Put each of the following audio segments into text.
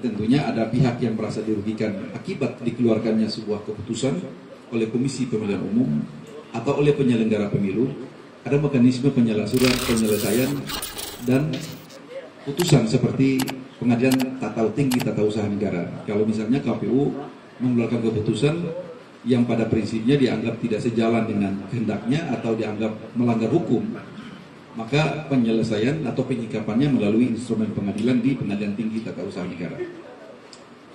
tentunya ada pihak yang merasa dirugikan akibat dikeluarkannya sebuah keputusan oleh Komisi Pemilihan Umum atau oleh penyelenggara pemilu, ada mekanisme penyelesaian, penyelesaian dan putusan seperti pengadilan tata tinggi tata usaha negara. Kalau misalnya KPU mengeluarkan keputusan yang pada prinsipnya dianggap tidak sejalan dengan kehendaknya atau dianggap melanggar hukum, maka penyelesaian atau penyikapannya melalui instrumen pengadilan di pengadilan tinggi tata usaha negara.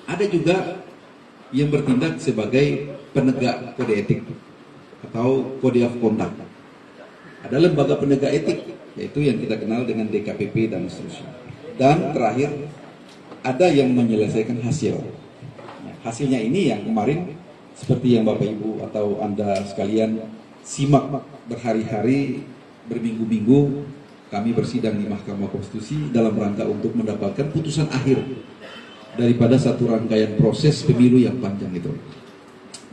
Ada juga yang bertindak sebagai penegak kode etik atau kode of conduct. Ada lembaga penegak etik, yaitu yang kita kenal dengan DKPP dan seterusnya. Dan terakhir, ada yang menyelesaikan hasil. Hasilnya ini yang kemarin seperti yang Bapak Ibu atau Anda sekalian simak berhari-hari berminggu-minggu kami bersidang di Mahkamah Konstitusi dalam rangka untuk mendapatkan putusan akhir daripada satu rangkaian proses pemilu yang panjang itu.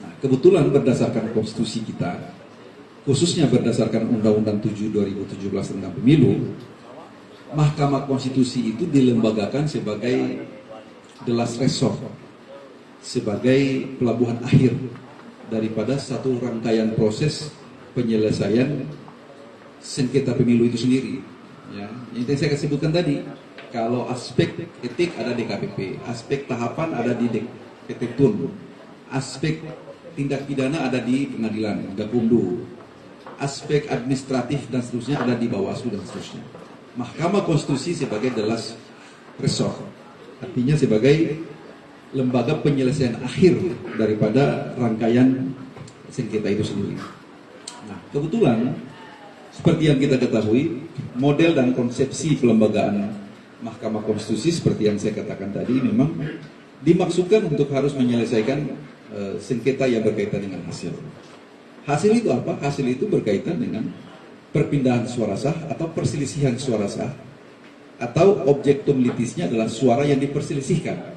Nah, kebetulan berdasarkan konstitusi kita, khususnya berdasarkan Undang-Undang 7 2017 tentang pemilu, Mahkamah Konstitusi itu dilembagakan sebagai the last resort, sebagai pelabuhan akhir daripada satu rangkaian proses penyelesaian sengketa pemilu itu sendiri. Ya, yang saya sebutkan tadi, kalau aspek etik ada di KPP, aspek tahapan ada di PT Tun, aspek tindak pidana ada di pengadilan, Gakumdu, aspek administratif dan seterusnya ada di Bawaslu dan seterusnya. Mahkamah Konstitusi sebagai the last artinya sebagai lembaga penyelesaian akhir daripada rangkaian sengketa itu sendiri. Nah, kebetulan seperti yang kita ketahui, model dan konsepsi pelembagaan Mahkamah Konstitusi seperti yang saya katakan tadi memang dimaksudkan untuk harus menyelesaikan uh, sengketa yang berkaitan dengan hasil. Hasil itu apa? Hasil itu berkaitan dengan perpindahan suara sah atau perselisihan suara sah atau objektum litisnya adalah suara yang diperselisihkan.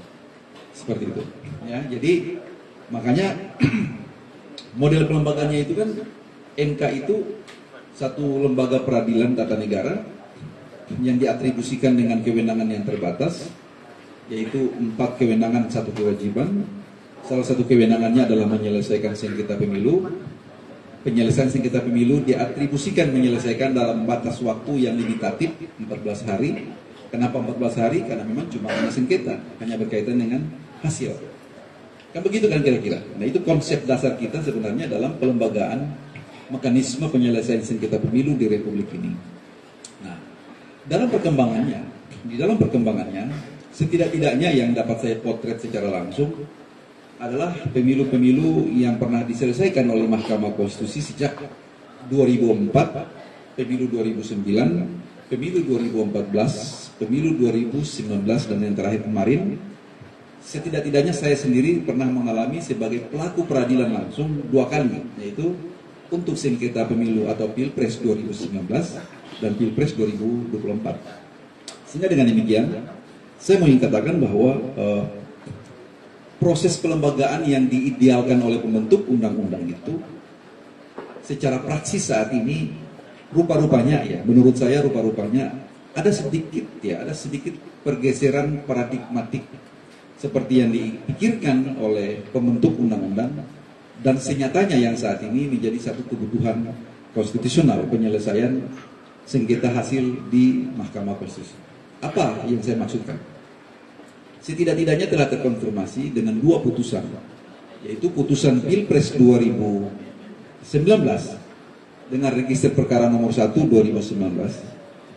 Seperti itu. Ya, jadi makanya model pelembagaannya itu kan MK itu satu lembaga peradilan tata negara yang diatribusikan dengan kewenangan yang terbatas, yaitu empat kewenangan satu kewajiban. Salah satu kewenangannya adalah menyelesaikan sengketa pemilu. Penyelesaian sengketa pemilu diatribusikan menyelesaikan dalam batas waktu yang limitatif 14 hari. Kenapa 14 hari? Karena memang cuma hanya sengketa, hanya berkaitan dengan hasil. Kan begitu kan kira-kira. Nah itu konsep dasar kita sebenarnya dalam pelembagaan mekanisme penyelesaian sengketa pemilu di Republik ini. Nah, dalam perkembangannya, di dalam perkembangannya, setidak-tidaknya yang dapat saya potret secara langsung adalah pemilu-pemilu yang pernah diselesaikan oleh Mahkamah Konstitusi sejak 2004, pemilu 2009, pemilu 2014, pemilu 2019 dan yang terakhir kemarin setidak-tidaknya saya sendiri pernah mengalami sebagai pelaku peradilan langsung dua kali yaitu untuk sengketa pemilu atau Pilpres 2019 dan Pilpres 2024. Sehingga dengan demikian, saya mau katakan bahwa uh, proses pelembagaan yang diidealkan oleh pembentuk undang-undang itu secara praksis saat ini rupa-rupanya ya, menurut saya rupa-rupanya ada sedikit ya, ada sedikit pergeseran paradigmatik seperti yang dipikirkan oleh pembentuk undang-undang dan senyatanya yang saat ini menjadi satu kebutuhan konstitusional penyelesaian sengketa hasil di Mahkamah Konstitusi. Apa yang saya maksudkan? Setidak-tidaknya telah terkonfirmasi dengan dua putusan, yaitu putusan Pilpres 2019 dengan register perkara nomor 1 2019,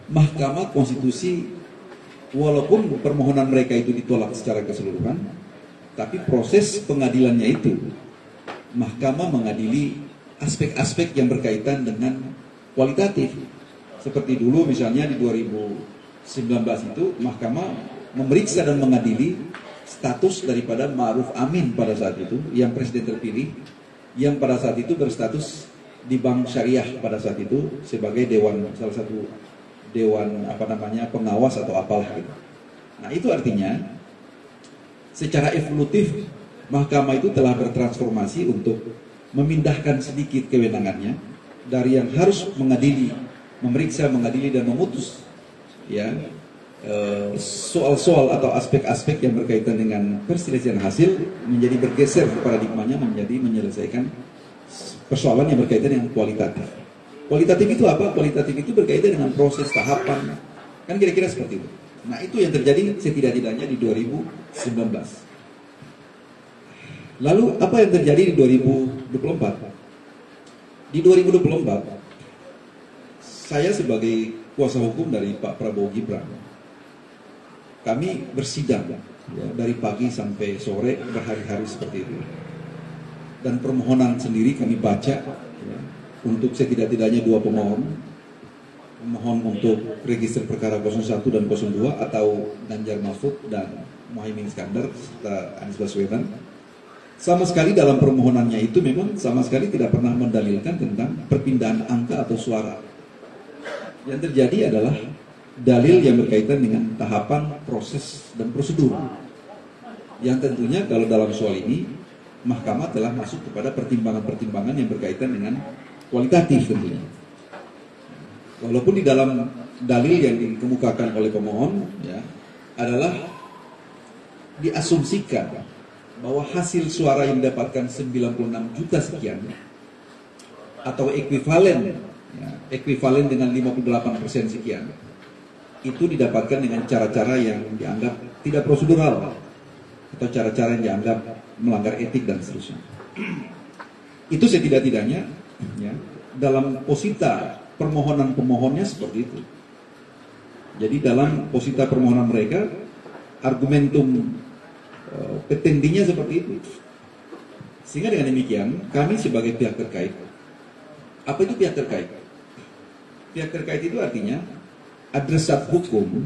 Mahkamah Konstitusi walaupun permohonan mereka itu ditolak secara keseluruhan, tapi proses pengadilannya itu mahkamah mengadili aspek-aspek yang berkaitan dengan kualitatif. Seperti dulu misalnya di 2019 itu mahkamah memeriksa dan mengadili status daripada Ma'ruf Amin pada saat itu yang presiden terpilih yang pada saat itu berstatus di bank syariah pada saat itu sebagai dewan salah satu dewan apa namanya pengawas atau apalah gitu. Nah itu artinya secara evolutif Mahkamah itu telah bertransformasi untuk memindahkan sedikit kewenangannya dari yang harus mengadili, memeriksa, mengadili dan memutus ya eh, soal-soal atau aspek-aspek yang berkaitan dengan perselisihan hasil menjadi bergeser paradigmanya menjadi menyelesaikan persoalan yang berkaitan dengan kualitatif. Kualitatif itu apa? Kualitatif itu berkaitan dengan proses tahapan. Kan kira-kira seperti itu. Nah itu yang terjadi setidak-tidaknya di 2019. Lalu apa yang terjadi di 2024? Di 2024 saya sebagai kuasa hukum dari Pak Prabowo Gibran, kami bersidang ya, dari pagi sampai sore berhari-hari seperti itu. Dan permohonan sendiri kami baca ya, untuk setidak-tidaknya dua pemohon, pemohon untuk register perkara 01 dan 02 atau Ganjar Mahfud dan Mohaimin Iskandar serta Anies Baswedan. Sama sekali dalam permohonannya itu memang sama sekali tidak pernah mendalilkan tentang perpindahan angka atau suara yang terjadi adalah dalil yang berkaitan dengan tahapan proses dan prosedur. Yang tentunya kalau dalam soal ini mahkamah telah masuk kepada pertimbangan-pertimbangan yang berkaitan dengan kualitatif tentunya. Walaupun di dalam dalil yang dikemukakan oleh pemohon ya adalah diasumsikan bahwa hasil suara yang mendapatkan 96 juta sekian atau ekuivalen ya, ekuivalen dengan 58 persen sekian itu didapatkan dengan cara-cara yang dianggap tidak prosedural atau cara-cara yang dianggap melanggar etik dan seterusnya. Itu setidak-tidaknya ya, dalam posita permohonan pemohonnya seperti itu. Jadi dalam posita permohonan mereka argumentum uh, petendinya seperti itu. Sehingga dengan demikian kami sebagai pihak terkait apa itu pihak terkait? Pihak terkait itu artinya adresat hukum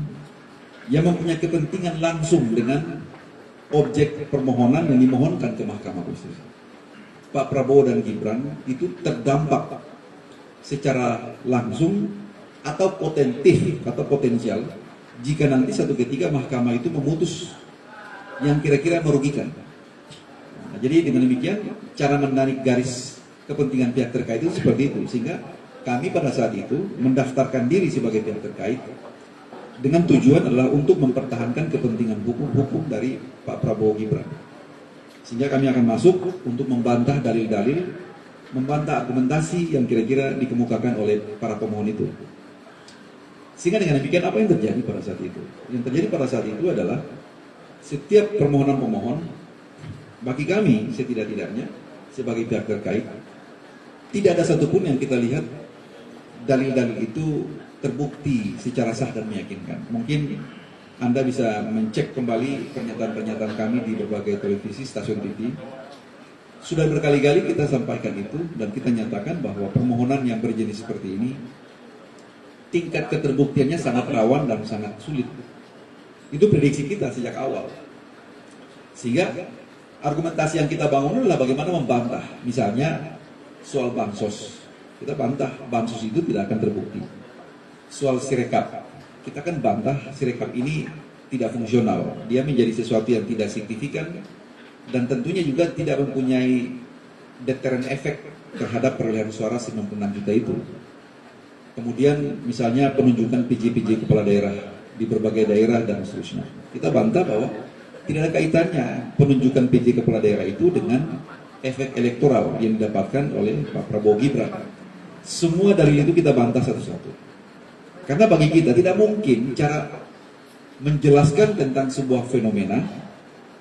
yang mempunyai kepentingan langsung dengan objek permohonan yang dimohonkan ke Mahkamah Konstitusi. Pak Prabowo dan Gibran itu terdampak secara langsung atau potentif atau potensial jika nanti satu ketika mahkamah itu memutus yang kira-kira merugikan. Nah, jadi dengan demikian cara menarik garis kepentingan pihak terkait itu seperti itu. Sehingga kami pada saat itu mendaftarkan diri sebagai pihak terkait dengan tujuan adalah untuk mempertahankan kepentingan hukum-hukum dari Pak Prabowo Gibran. Sehingga kami akan masuk untuk membantah dalil-dalil membantah argumentasi yang kira-kira dikemukakan oleh para pemohon itu. Sehingga dengan demikian apa yang terjadi pada saat itu? Yang terjadi pada saat itu adalah setiap permohonan pemohon bagi kami setidak-tidaknya sebagai pihak terkait tidak ada satupun yang kita lihat dalil-dalil itu terbukti secara sah dan meyakinkan. Mungkin Anda bisa mencek kembali pernyataan-pernyataan kami di berbagai televisi, stasiun TV. Sudah berkali-kali kita sampaikan itu dan kita nyatakan bahwa permohonan yang berjenis seperti ini tingkat keterbuktiannya sangat rawan dan sangat sulit. Itu prediksi kita sejak awal. Sehingga argumentasi yang kita bangun adalah bagaimana membantah. Misalnya soal bansos. Kita bantah bansos itu tidak akan terbukti. Soal sirekap, kita kan bantah sirekap ini tidak fungsional. Dia menjadi sesuatu yang tidak signifikan dan tentunya juga tidak mempunyai deterrent efek terhadap perolehan suara 96 juta itu. Kemudian misalnya penunjukan PJ-PJ kepala daerah di berbagai daerah dan seterusnya. Kita bantah bahwa tidak ada kaitannya penunjukan PJ kepala daerah itu dengan efek elektoral yang didapatkan oleh Pak Prabowo Gibran. Semua dari itu kita bantah satu-satu. Karena bagi kita tidak mungkin cara menjelaskan tentang sebuah fenomena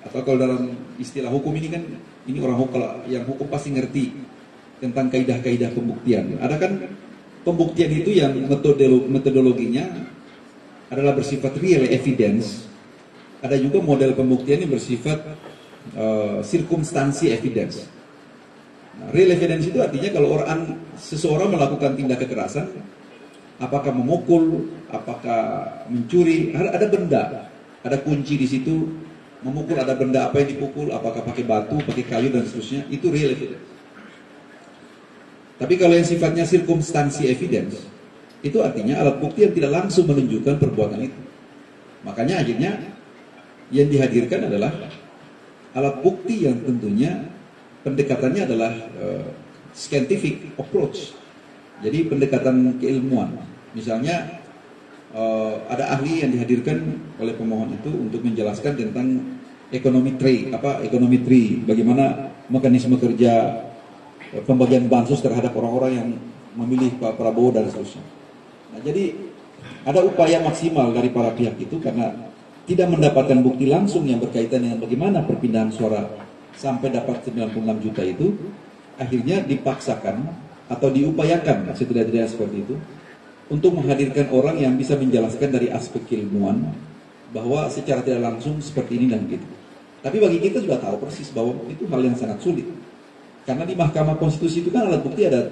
atau kalau dalam istilah hukum ini kan ini orang hukum yang hukum pasti ngerti tentang kaidah-kaidah pembuktian. Ada kan pembuktian itu yang metodologinya adalah bersifat real evidence. Ada juga model pembuktian yang bersifat uh, circumstansi evidence. Nah, real evidence itu artinya kalau orang seseorang melakukan tindak kekerasan, apakah memukul, apakah mencuri, ada, ada benda, ada kunci di situ, memukul ada benda apa yang dipukul, apakah pakai batu, pakai kayu dan seterusnya, itu real evidence. Tapi kalau yang sifatnya circumstansi evidence, itu artinya alat bukti yang tidak langsung menunjukkan perbuatan itu. Makanya akhirnya yang dihadirkan adalah alat bukti yang tentunya pendekatannya adalah uh, scientific approach. Jadi pendekatan keilmuan. Misalnya uh, ada ahli yang dihadirkan oleh pemohon itu untuk menjelaskan tentang ekonomi tree, apa ekonomi tree, bagaimana mekanisme kerja uh, pembagian bansos terhadap orang-orang yang memilih Pak Prabowo dan seterusnya. Nah, jadi ada upaya maksimal dari para pihak itu karena tidak mendapatkan bukti langsung yang berkaitan dengan bagaimana perpindahan suara sampai dapat 96 juta itu, akhirnya dipaksakan atau diupayakan setidak-tidaknya seperti itu untuk menghadirkan orang yang bisa menjelaskan dari aspek keilmuan bahwa secara tidak langsung seperti ini dan gitu. Tapi bagi kita sudah tahu persis bahwa itu hal yang sangat sulit. Karena di Mahkamah Konstitusi itu kan alat bukti ada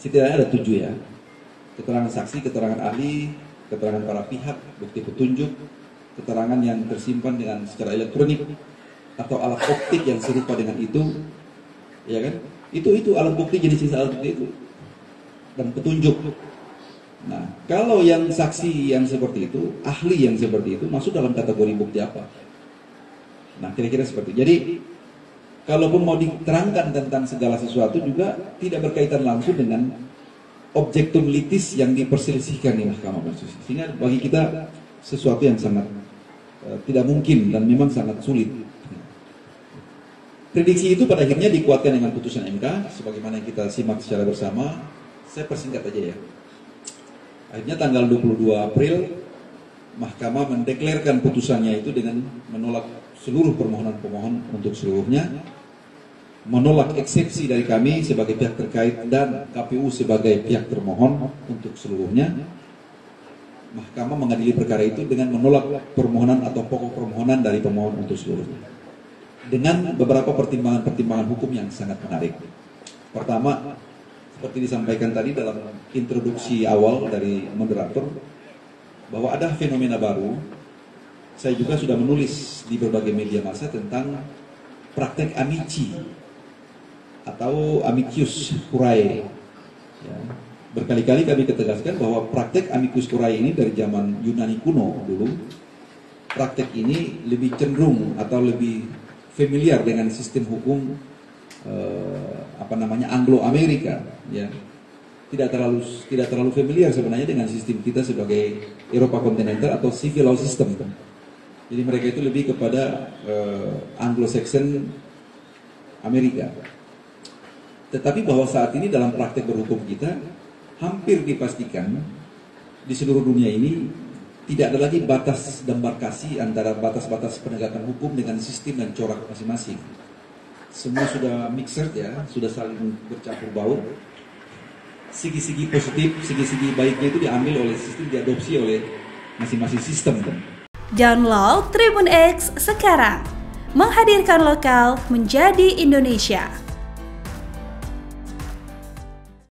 setidaknya ada tujuh ya. Keterangan saksi, keterangan ahli, keterangan para pihak, bukti petunjuk, keterangan yang tersimpan dengan secara elektronik atau alat optik yang serupa dengan itu, ya kan? Itu itu alat bukti jenis-jenis alat bukti itu dan petunjuk. Nah, kalau yang saksi yang seperti itu, ahli yang seperti itu masuk dalam kategori bukti apa? Nah, kira-kira seperti itu. Jadi, kalaupun mau diterangkan tentang segala sesuatu juga tidak berkaitan langsung dengan objektumlitis yang diperselisihkan di Mahkamah Konstitusi. Sehingga bagi kita sesuatu yang sangat uh, tidak mungkin dan memang sangat sulit. Prediksi itu pada akhirnya dikuatkan dengan putusan MK, sebagaimana yang kita simak secara bersama. Saya persingkat aja ya. Akhirnya tanggal 22 April, Mahkamah mendeklarkan putusannya itu dengan menolak seluruh permohonan pemohon untuk seluruhnya, menolak eksepsi dari kami sebagai pihak terkait dan KPU sebagai pihak termohon untuk seluruhnya. Mahkamah mengadili perkara itu dengan menolak permohonan atau pokok permohonan dari pemohon untuk seluruhnya dengan beberapa pertimbangan-pertimbangan hukum yang sangat menarik. Pertama, seperti disampaikan tadi dalam introduksi awal dari moderator, bahwa ada fenomena baru. Saya juga sudah menulis di berbagai media massa tentang praktek amici atau amicus curiae. Ya. Berkali-kali kami ketegaskan bahwa praktek amicus curiae ini dari zaman Yunani kuno dulu, praktek ini lebih cenderung atau lebih familiar dengan sistem hukum eh, apa namanya Anglo-Amerika ya tidak terlalu tidak terlalu familiar sebenarnya dengan sistem kita sebagai Eropa kontinental atau civil law system jadi mereka itu lebih kepada eh, Anglo-Saxon Amerika tetapi bahwa saat ini dalam praktek berhukum kita hampir dipastikan di seluruh dunia ini tidak ada lagi batas demarkasi antara batas-batas penegakan hukum dengan sistem dan corak masing-masing. Semua sudah mixer ya, sudah saling bercampur baur. Sigi-sigi positif, sigi-sigi baiknya itu diambil oleh sistem, diadopsi oleh masing-masing sistem. Download Tribun X sekarang, menghadirkan lokal menjadi Indonesia.